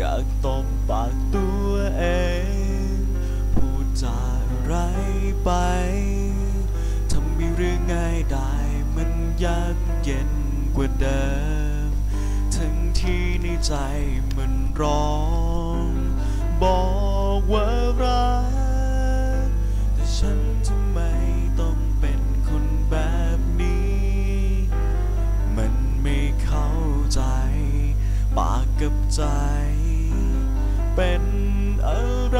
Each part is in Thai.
อยากตบปากตัวเอง พูดจาไรไปทำให้เรื่องง่ายได้มันยากเย็นกว่าเดิม ทั้งที่ในใจมันร้อง บอกว่ารักแต่ฉันทำไมต้องเป็นคนแบบนี้ มันไม่เข้าใจ ปากกับใจ เป็นอะไร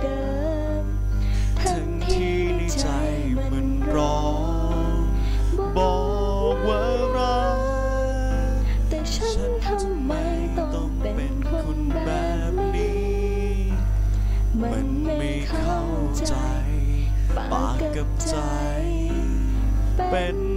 เดิม ทั้งที่ในใจมันร้องบอกว่ารักแต่ฉันทำไมต้องเป็นคนแบบนี้ มันไม่เข้าใจ ปากกับใจ เป็น